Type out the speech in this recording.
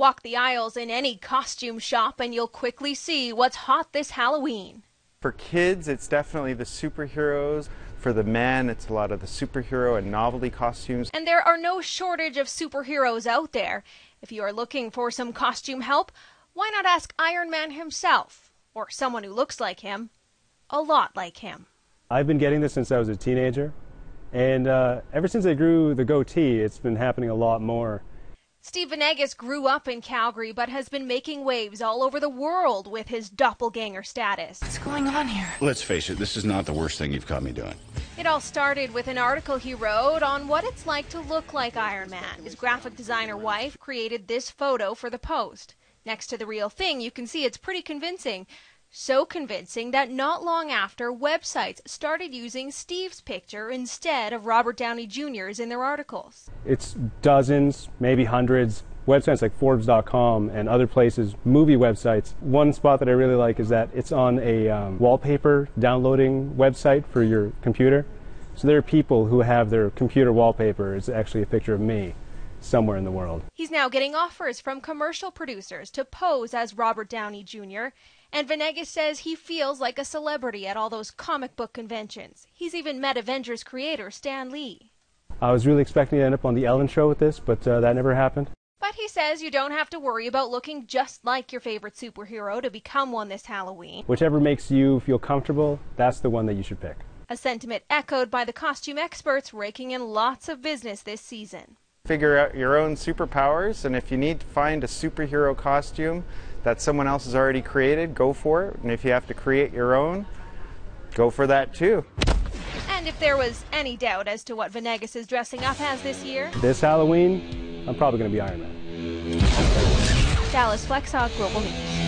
Walk the aisles in any costume shop and you'll quickly see what's hot this Halloween. For kids, it's definitely the superheroes. For the men, it's a lot of the superhero and novelty costumes. And there are no shortage of superheroes out there. If you are looking for some costume help, why not ask Iron Man himself, or someone who looks like him, a lot like him. I've been getting this since I was a teenager, and uh, ever since I grew the goatee, it's been happening a lot more. Steve Venegas grew up in Calgary but has been making waves all over the world with his doppelganger status. What's going on here? Let's face it, this is not the worst thing you've caught me doing. It all started with an article he wrote on what it's like to look like Iron Man. His graphic designer wife created this photo for the post. Next to the real thing, you can see it's pretty convincing. So convincing that not long after, websites started using Steve's picture instead of Robert Downey Jr.'s in their articles. It's dozens, maybe hundreds. Websites like Forbes.com and other places, movie websites. One spot that I really like is that it's on a um, wallpaper downloading website for your computer. So there are people who have their computer wallpaper is actually a picture of me somewhere in the world. He's now getting offers from commercial producers to pose as Robert Downey Jr. And Venegas says he feels like a celebrity at all those comic book conventions. He's even met Avengers creator Stan Lee. I was really expecting to end up on The Ellen Show with this, but uh, that never happened. But he says you don't have to worry about looking just like your favorite superhero to become one this Halloween. Whichever makes you feel comfortable, that's the one that you should pick. A sentiment echoed by the costume experts raking in lots of business this season. Figure out your own superpowers, and if you need to find a superhero costume, that someone else has already created, go for it. And if you have to create your own, go for that too. And if there was any doubt as to what Venegas is dressing up as this year, this Halloween, I'm probably going to be Iron Man. Dallas Flexhaug Global News.